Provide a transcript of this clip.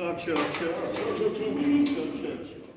啊，切啊切，啊，周周明，切切。